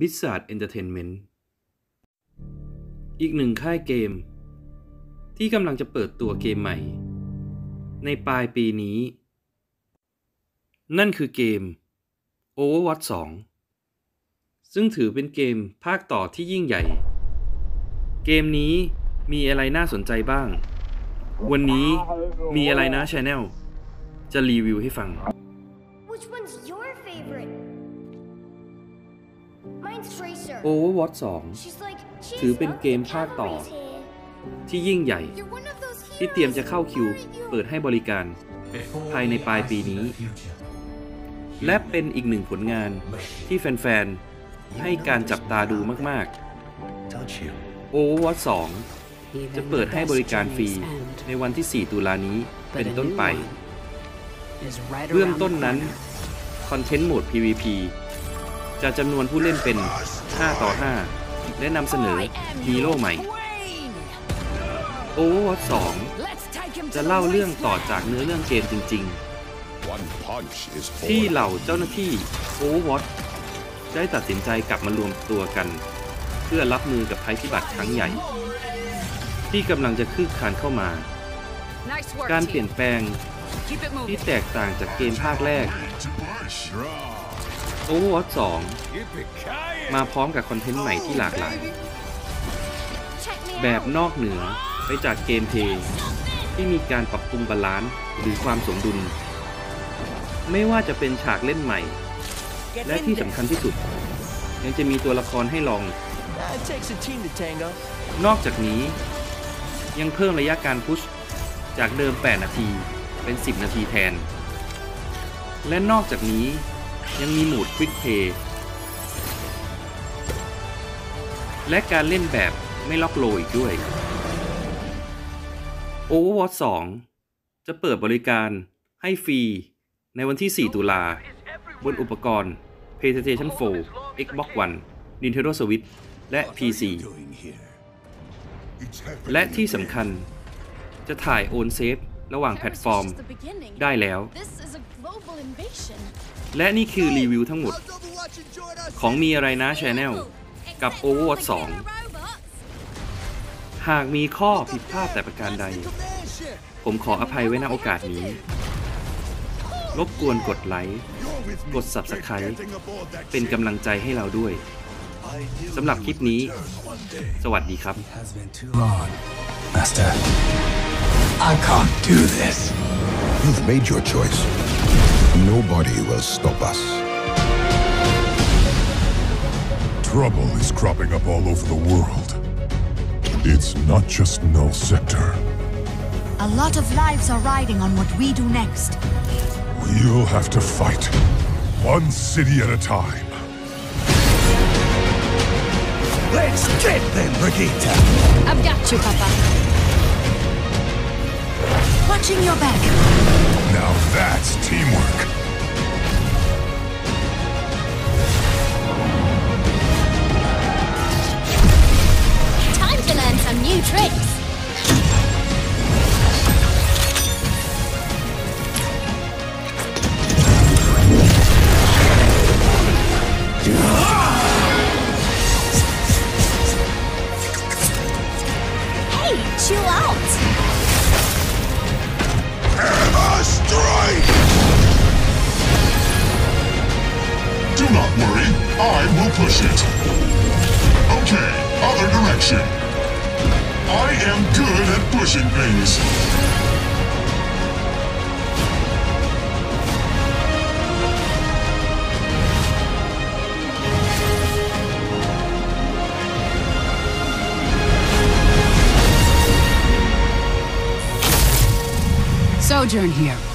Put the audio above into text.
b i z a r d Entertainment อีกหนึ่งค่ายเกม ที่กำลังจะเปิดตัวเกมใหม่ ในปลายปีนี้ นั่นคือเกม Overwatch 2 ซึ่งถือเป็นเกมภาคต่อที่ยิ่งใหญ่ เกมนี้มีอะไรน่าสนใจบ้าง วันนี้มีอะไรนะ Channel จะรีวิวให้ฟัง Which one's your favorite? Mine's Tracer. Overwatch She's like, 2ถือเป็นเกมภาคต่อ ที่ยิ่งใหญ่ You're one of those ที่เตรียมจะเข้าคิว เปิดให้บริการ ภายในปลายปีนี้ และเป็นอีกหนึ่งผลงานที่แฟน ๆ ให้การจับตาดูมาก ๆ Overwatch 2 จะเปิดให้บริการฟรีในวันที่ 4 ตุลานี้เป็นต้นไปเริ่มต้นนั้น คอนเทนต์โหมด PVP จะจำนวนผู้เล่นเป็น 5 ต่อ 5 และนำเสนอฮีโร่ใหม่ Overwatch 2 จะเล่าเรื่องต่อจากเนื้อเรื่องเกมจริง ๆ ที่เหล่าเจ้าหน้าที่ Overwatch ได้ตัดสินใจกลับมารวมตัวกัน เพื่อรับมือกับภัยพิบัติครั้งใหญ่ ที่กำลังจะคืบคลานเข้ามา การเปลี่ยนแปลงที่แตกต่างจากเกมภาคแรก Overwatch 2 มาพร้อมกับคอนเทนต์ใหม่ที่หลากหลาย Check me แบบ out. นอกเหนือไปจากเกมเพลย์ที่มีการปรับปรุงบาลานซ์หรือความสมดุล ไม่ว่าจะเป็นฉากเล่นใหม่ และที่สำคัญที่สุด ยังจะมีตัวละครให้ลอง It takes a team to tango. นอกจากนี้ ยังเพิ่มระยะการพุชจากเดิม 8 นาทีเป็น 10 นาทีแทน และนอกจากนี้ ยังมีโหมด Quick Play และการเล่นแบบไม่ล็อกโลอีกด้วย Overwatch 2 จะเปิดบริการให้ฟรีในวันที่ 4 ตุลา บนอุปกรณ์ PlayStation 4 Xbox One Nintendo Switch และ PC และที่สำคัญจะถ่ายโอนเซฟ ระหว่างแพลตฟอร์มได้แล้ว This is a global invasion. และนี่คือรีวิวทั้งหมด ของมีอะไรนะ Channel กับ Overwatch 2 หากมีข้อผิดพลาดแต่ประการใด ผมขออภัยไว้ณโอกาสนี้ รบกวนกดไลค์ กด Subscribe เป็นกำลังใจให้เราด้วยสำหรับคลิปนี้ สวัสดีครับ has been too long. Master, I can't do this. You've made your choice. Nobody will stop us. Trouble is cropping up all over the world. It's not just Null Sector. A lot of lives are riding on what we do next. We'll have to fight. One city at a time. Let's get them, Brigitte. I've got you, Papa. Watching your back. Now that's teamwork. I will push it. Okay, other direction. I am good at pushing things. Sojourn here.